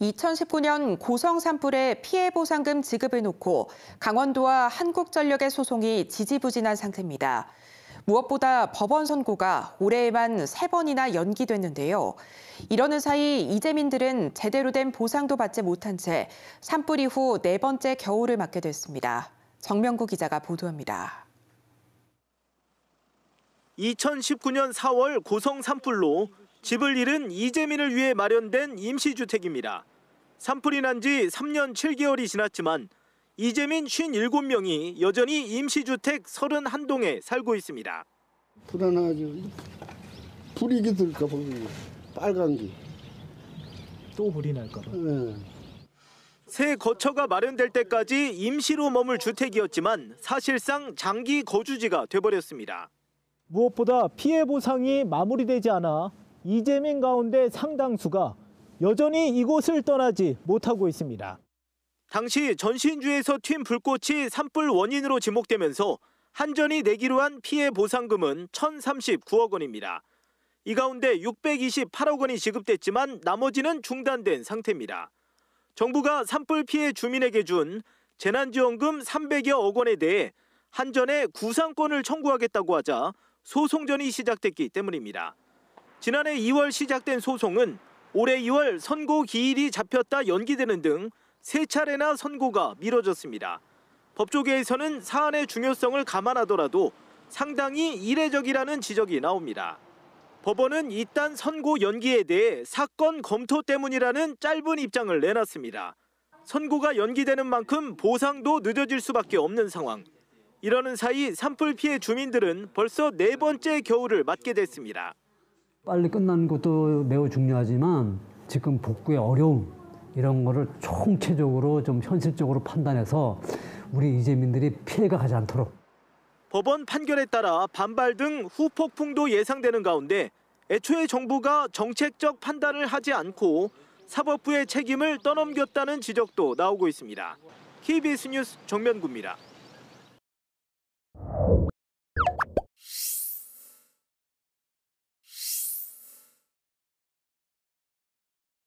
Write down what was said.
2019년 고성 산불의 피해 보상금 지급을 놓고 강원도와 한국전력의 소송이 지지부진한 상태입니다. 무엇보다 법원 선고가 올해에만 세번이나 연기됐는데요. 이러는 사이 이재민들은 제대로 된 보상도 받지 못한 채 산불 이후 네 번째 겨울을 맞게 됐습니다. 정명구 기자가 보도합니다. 2019년 4월 고성 산불로 집을 잃은 이재민을 위해 마련된 임시주택입니다. 산불이 난 지 3년 7개월이 지났지만 이재민 57명이 여전히 임시주택 31동에 살고 있습니다. 불안하죠. 불이 들까 봐 빨간 게. 또 불이 날까 봐. 예. 새 거처가 마련될 때까지 임시로 머물 주택이었지만 사실상 장기 거주지가 돼버렸습니다. 무엇보다 피해 보상이 마무리되지 않아 이재민 가운데 상당수가 여전히 이곳을 떠나지 못하고 있습니다. 당시 전신주에서 튄 불꽃이 산불 원인으로 지목되면서 한전이 내기로 한 피해 보상금은 1,039억 원입니다. 이 가운데 628억 원이 지급됐지만 나머지는 중단된 상태입니다. 정부가 산불 피해 주민에게 준 재난지원금 300여억 원에 대해 한전에 구상권을 청구하겠다고 하자 소송전이 시작됐기 때문입니다. 지난해 2월 시작된 소송은 올해 2월 선고 기일이 잡혔다 연기되는 등 세 차례나 선고가 미뤄졌습니다. 법조계에서는 사안의 중요성을 감안하더라도 상당히 이례적이라는 지적이 나옵니다. 법원은 이딴 선고 연기에 대해 사건 검토 때문이라는 짧은 입장을 내놨습니다. 선고가 연기되는 만큼 보상도 늦어질 수밖에 없는 상황. 이러는 사이 산불 피해 주민들은 벌써 네 번째 겨울을 맞게 됐습니다. 빨리 끝나는 것도 매우 중요하지만 지금 복구의 어려움 이런 거를 총체적으로 좀 현실적으로 판단해서 우리 이재민들이 피해가 가지 않도록 법원 판결에 따라 반발 등 후폭풍도 예상되는 가운데 애초에 정부가 정책적 판단을 하지 않고 사법부의 책임을 떠넘겼다는 지적도 나오고 있습니다. KBS 뉴스 정면구입니다.